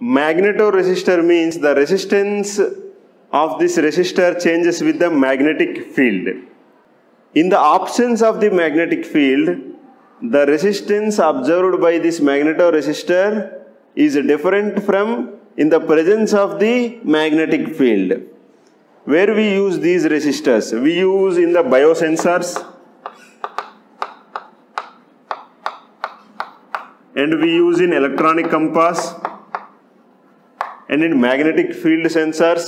Magnetoresistor means the resistance of this resistor changes with the magnetic field. In the absence of the magnetic field, the resistance observed by this magnetoresistor is different from in the presence of the magnetic field. Where we use these resistors? We use in the biosensors and we use in electronic compass and in magnetic field sensors.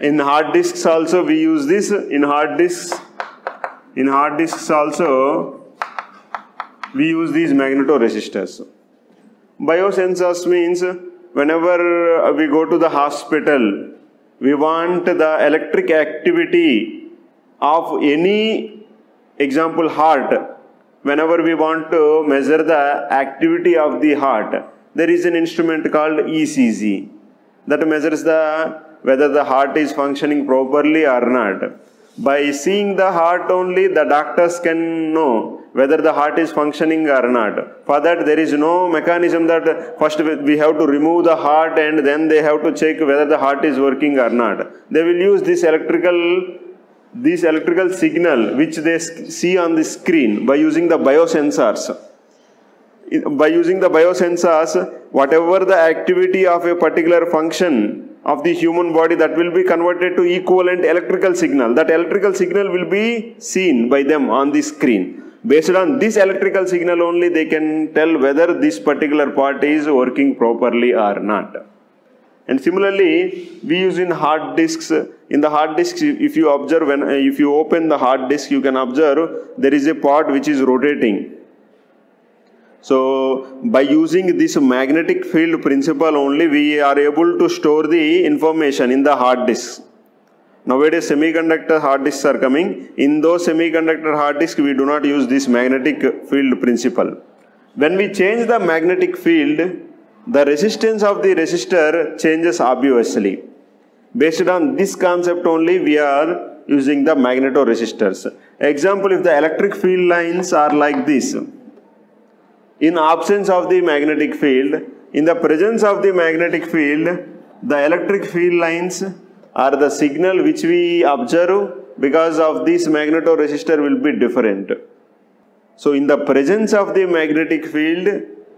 In hard disks also we use this. In hard disks, in hard disks also we use these magnetoresistors. Biosensors means whenever uh, we go to the hospital, we want the electric activity of any example heart whenever we want to measure the activity of the heart there is an instrument called ECG that measures the whether the heart is functioning properly or not by seeing the heart only the doctors can know whether the heart is functioning or not. For that there is no mechanism that first we have to remove the heart and then they have to check whether the heart is working or not. They will use this electrical this electrical signal which they see on the screen by using the biosensors. By using the biosensors, whatever the activity of a particular function of the human body that will be converted to equivalent electrical signal. That electrical signal will be seen by them on the screen. Based on this electrical signal only they can tell whether this particular part is working properly or not. And similarly, we use in hard disks. In the hard disks, if you observe, when if you open the hard disk, you can observe there is a part which is rotating so by using this magnetic field principle only, we are able to store the information in the hard disk. Nowadays semiconductor hard disks are coming. In those semiconductor hard disks, we do not use this magnetic field principle. When we change the magnetic field, the resistance of the resistor changes obviously. Based on this concept only, we are using the magnetoresistors. Example, if the electric field lines are like this, in absence of the magnetic field, in the presence of the magnetic field, the electric field lines are the signal which we observe because of this magnetoresistor will be different. So in the presence of the magnetic field,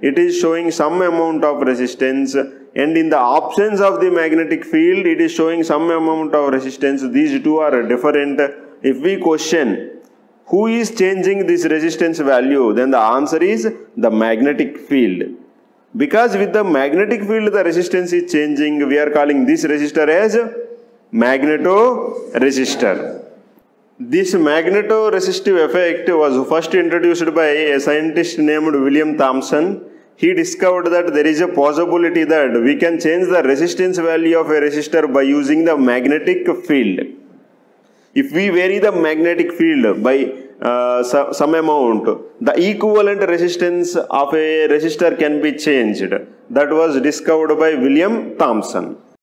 it is showing some amount of resistance and in the absence of the magnetic field, it is showing some amount of resistance. These two are different. If we question who is changing this resistance value? Then the answer is the magnetic field. Because with the magnetic field the resistance is changing, we are calling this resistor as magnetoresistor. This magnetoresistive effect was first introduced by a scientist named William Thomson. He discovered that there is a possibility that we can change the resistance value of a resistor by using the magnetic field. If we vary the magnetic field by uh, so, some amount, the equivalent resistance of a resistor can be changed. That was discovered by William Thomson.